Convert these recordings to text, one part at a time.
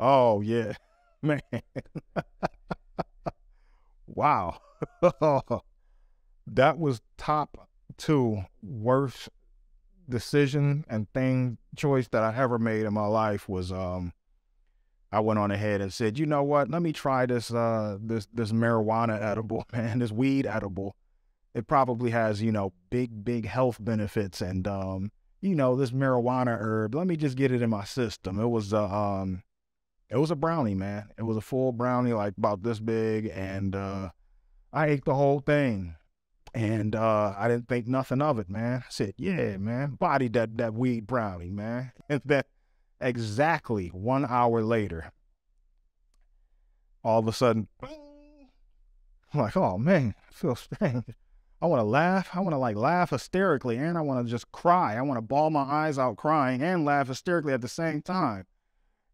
Oh yeah, man. wow. that was top two worst decision and thing choice that I ever made in my life was um I went on ahead and said, you know what, let me try this uh this this marijuana edible, man, this weed edible. It probably has, you know, big, big health benefits and um, you know, this marijuana herb. Let me just get it in my system. It was uh, um it was a brownie, man. It was a full brownie, like about this big, and uh I ate the whole thing. And uh, I didn't think nothing of it, man. I said, yeah, man, body that, that weed brownie, man. And that exactly one hour later, all of a sudden, I'm like, oh man, I feel strange. I want to laugh. I want to like laugh hysterically and I want to just cry. I want to bawl my eyes out crying and laugh hysterically at the same time.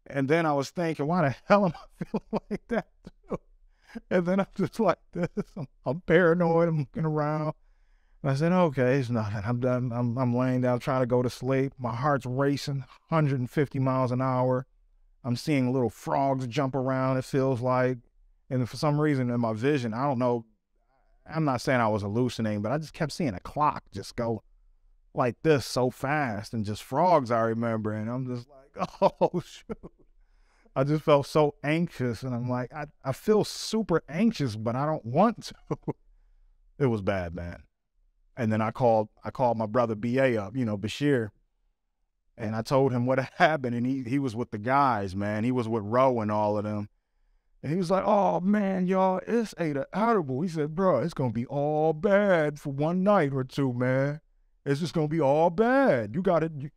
And then I was thinking, why the hell am I feeling like that? And then I'm just like this. I'm, I'm paranoid. I'm looking around. And I said, okay, it's nothing. I'm done. I'm, I'm laying down trying to go to sleep. My heart's racing 150 miles an hour. I'm seeing little frogs jump around, it feels like. And for some reason in my vision, I don't know. I'm not saying I was hallucinating, but I just kept seeing a clock just go like this so fast and just frogs I remember. And I'm just like, oh, shoot. I just felt so anxious. And I'm like, I, I feel super anxious, but I don't want to. it was bad, man. And then I called I called my brother BA up, you know, Bashir. And I told him what happened. And he he was with the guys, man. He was with Ro and all of them. And he was like, Oh man, y'all, it's ain't edible. He said, bro, it's gonna be all bad for one night or two, man. It's just gonna be all bad. You gotta you,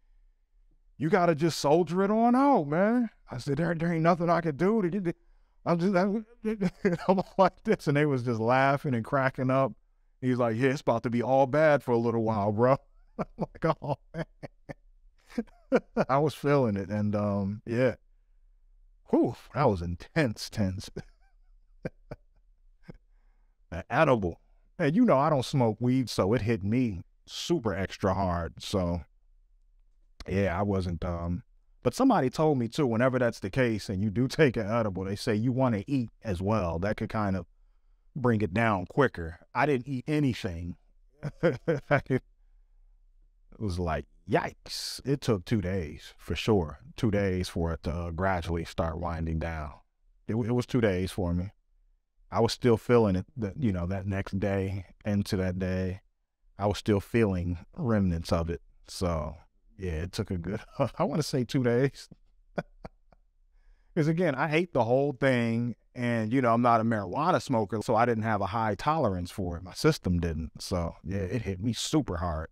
you gotta just soldier it on out, man. I said, there, there ain't nothing I could do to get I'm just I'm like this. And they was just laughing and cracking up. He's like, yeah, it's about to be all bad for a little while, bro. I'm like, oh man. I was feeling it. And um, yeah. Whew, that was intense, tense. edible. And you know I don't smoke weed, so it hit me super extra hard. So yeah, I wasn't um but somebody told me too, whenever that's the case and you do take an edible, they say you want to eat as well. That could kind of bring it down quicker. I didn't eat anything. it was like, yikes. It took two days for sure. Two days for it to uh, gradually start winding down. It, it was two days for me. I was still feeling it, that, you know, that next day into that day. I was still feeling remnants of it. So yeah, it took a good, I want to say two days. Because again, I hate the whole thing. And, you know, I'm not a marijuana smoker, so I didn't have a high tolerance for it. My system didn't. So, yeah, it hit me super hard.